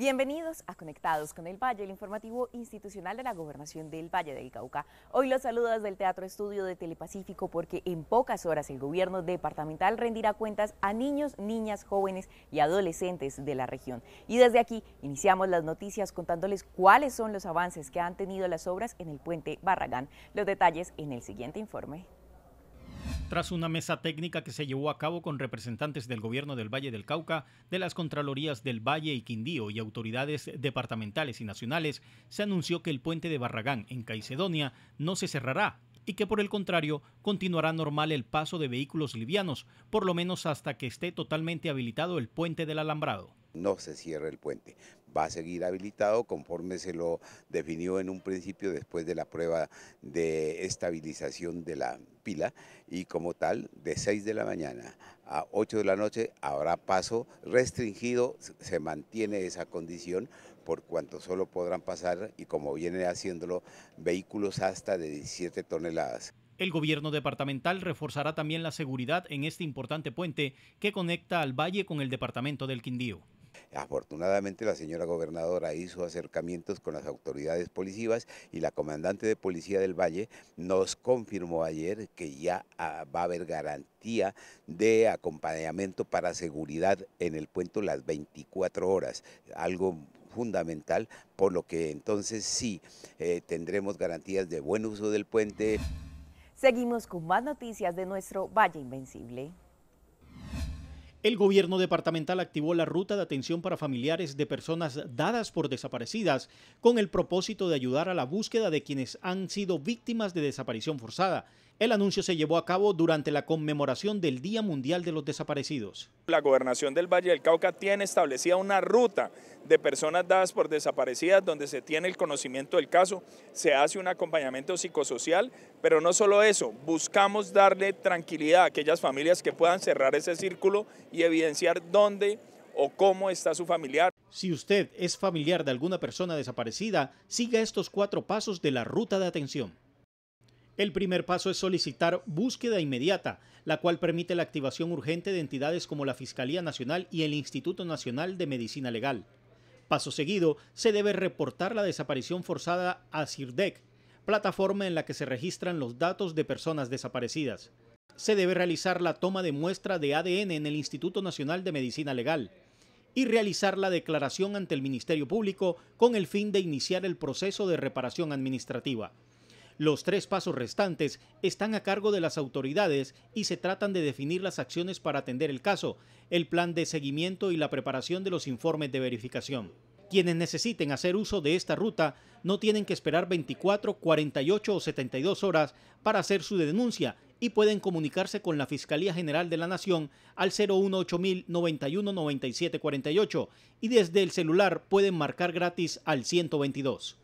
Bienvenidos a Conectados con el Valle, el informativo institucional de la Gobernación del Valle del Cauca. Hoy los saludo desde el Teatro Estudio de Telepacífico porque en pocas horas el gobierno departamental rendirá cuentas a niños, niñas, jóvenes y adolescentes de la región. Y desde aquí iniciamos las noticias contándoles cuáles son los avances que han tenido las obras en el puente Barragán. Los detalles en el siguiente informe. Tras una mesa técnica que se llevó a cabo con representantes del gobierno del Valle del Cauca, de las Contralorías del Valle y Quindío y autoridades departamentales y nacionales, se anunció que el puente de Barragán en Caicedonia no se cerrará y que por el contrario continuará normal el paso de vehículos livianos, por lo menos hasta que esté totalmente habilitado el puente del alambrado no se cierra el puente. Va a seguir habilitado conforme se lo definió en un principio después de la prueba de estabilización de la pila y como tal, de 6 de la mañana a 8 de la noche habrá paso restringido, se mantiene esa condición por cuanto solo podrán pasar y como viene haciéndolo vehículos hasta de 17 toneladas. El gobierno departamental reforzará también la seguridad en este importante puente que conecta al valle con el departamento del Quindío. Afortunadamente la señora gobernadora hizo acercamientos con las autoridades policivas y la comandante de policía del Valle nos confirmó ayer que ya ah, va a haber garantía de acompañamiento para seguridad en el puente las 24 horas, algo fundamental, por lo que entonces sí eh, tendremos garantías de buen uso del puente. Seguimos con más noticias de nuestro Valle Invencible. El gobierno departamental activó la ruta de atención para familiares de personas dadas por desaparecidas con el propósito de ayudar a la búsqueda de quienes han sido víctimas de desaparición forzada. El anuncio se llevó a cabo durante la conmemoración del Día Mundial de los Desaparecidos. La gobernación del Valle del Cauca tiene establecida una ruta de personas dadas por desaparecidas donde se tiene el conocimiento del caso, se hace un acompañamiento psicosocial, pero no solo eso, buscamos darle tranquilidad a aquellas familias que puedan cerrar ese círculo y evidenciar dónde o cómo está su familiar. Si usted es familiar de alguna persona desaparecida, siga estos cuatro pasos de la ruta de atención. El primer paso es solicitar búsqueda inmediata, la cual permite la activación urgente de entidades como la Fiscalía Nacional y el Instituto Nacional de Medicina Legal. Paso seguido, se debe reportar la desaparición forzada a CIRDEC, plataforma en la que se registran los datos de personas desaparecidas. Se debe realizar la toma de muestra de ADN en el Instituto Nacional de Medicina Legal y realizar la declaración ante el Ministerio Público con el fin de iniciar el proceso de reparación administrativa. Los tres pasos restantes están a cargo de las autoridades y se tratan de definir las acciones para atender el caso, el plan de seguimiento y la preparación de los informes de verificación. Quienes necesiten hacer uso de esta ruta no tienen que esperar 24, 48 o 72 horas para hacer su denuncia y pueden comunicarse con la Fiscalía General de la Nación al 018 91 97 48 y desde el celular pueden marcar gratis al 122.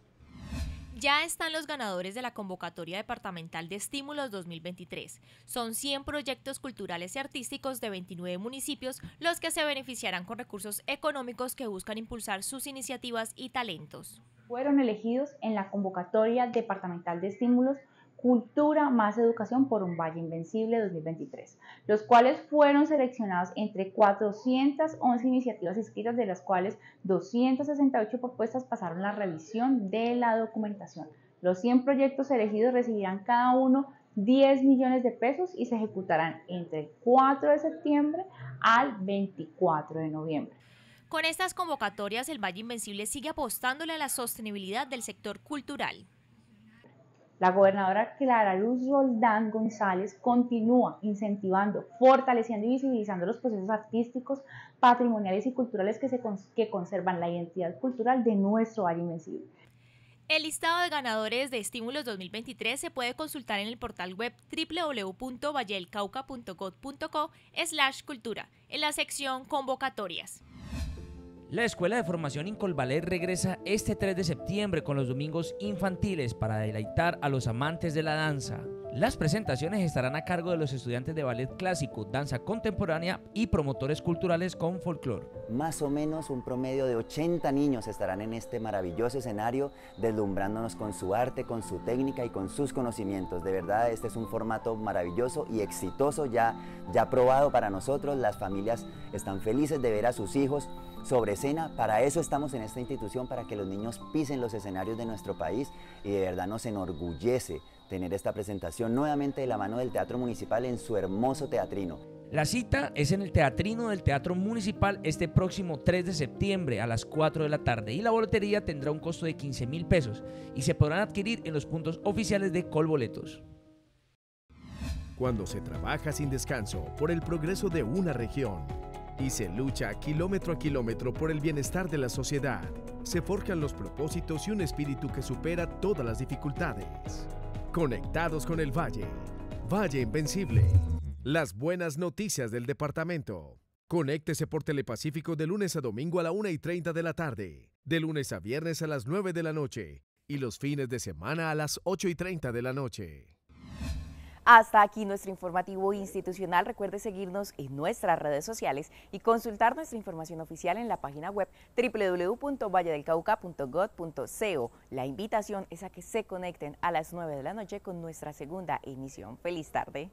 Ya están los ganadores de la convocatoria departamental de estímulos 2023. Son 100 proyectos culturales y artísticos de 29 municipios los que se beneficiarán con recursos económicos que buscan impulsar sus iniciativas y talentos. Fueron elegidos en la convocatoria departamental de estímulos Cultura más Educación por un Valle Invencible 2023, los cuales fueron seleccionados entre 411 iniciativas inscritas, de las cuales 268 propuestas pasaron la revisión de la documentación. Los 100 proyectos elegidos recibirán cada uno 10 millones de pesos y se ejecutarán entre el 4 de septiembre al 24 de noviembre. Con estas convocatorias, el Valle Invencible sigue apostándole a la sostenibilidad del sector cultural. La gobernadora Clara Luz Roldán González continúa incentivando, fortaleciendo y visibilizando los procesos artísticos, patrimoniales y culturales que, se, que conservan la identidad cultural de nuestro Valle Invencible. El listado de ganadores de Estímulos 2023 se puede consultar en el portal web www.vallelcauca.gov.co slash cultura, en la sección Convocatorias. La Escuela de Formación Incolvalet regresa este 3 de septiembre con los domingos infantiles para deleitar a los amantes de la danza. Las presentaciones estarán a cargo de los estudiantes de ballet clásico, danza contemporánea y promotores culturales con folclore. Más o menos un promedio de 80 niños estarán en este maravilloso escenario, deslumbrándonos con su arte, con su técnica y con sus conocimientos. De verdad, este es un formato maravilloso y exitoso, ya, ya probado para nosotros. Las familias están felices de ver a sus hijos sobre escena. Para eso estamos en esta institución, para que los niños pisen los escenarios de nuestro país y de verdad nos enorgullece tener esta presentación nuevamente de la mano del Teatro Municipal en su hermoso teatrino. La cita es en el Teatrino del Teatro Municipal este próximo 3 de septiembre a las 4 de la tarde y la boletería tendrá un costo de 15 mil pesos y se podrán adquirir en los puntos oficiales de Colboletos. Cuando se trabaja sin descanso por el progreso de una región y se lucha kilómetro a kilómetro por el bienestar de la sociedad, se forjan los propósitos y un espíritu que supera todas las dificultades. Conectados con el Valle. Valle Invencible. Las buenas noticias del departamento. Conéctese por Telepacífico de lunes a domingo a la 1 y 30 de la tarde, de lunes a viernes a las 9 de la noche y los fines de semana a las 8 y 30 de la noche. Hasta aquí nuestro informativo institucional. Recuerde seguirnos en nuestras redes sociales y consultar nuestra información oficial en la página web www.valledelcauca.gov.co. La invitación es a que se conecten a las 9 de la noche con nuestra segunda emisión. Feliz tarde.